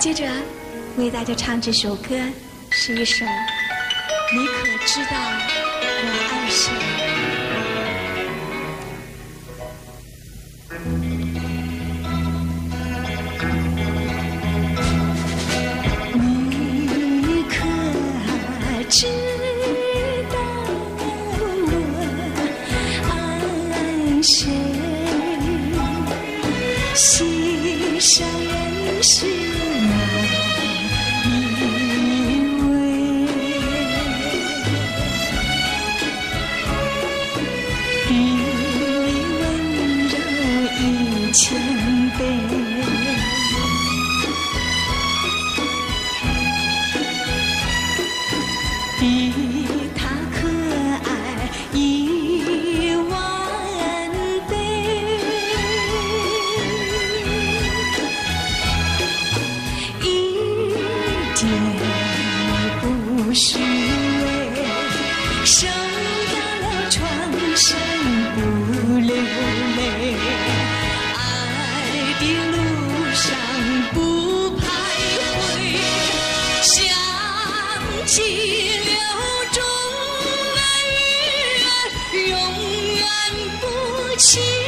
接着为大家唱这首歌，是一首《你可知道我爱谁》。你可知道我爱谁？心上绝不是伪，受到了创伤不流泪，爱的路上不徘徊，想起了中的鱼儿永远不弃。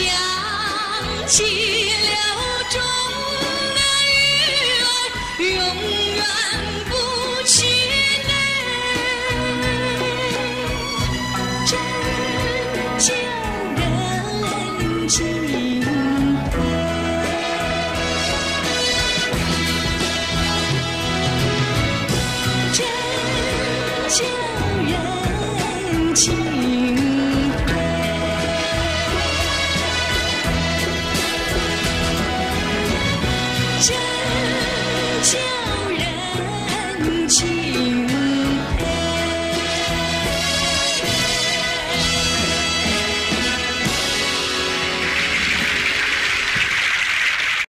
想起了中的鱼儿，永远不气馁，真叫人敬佩。真叫人敬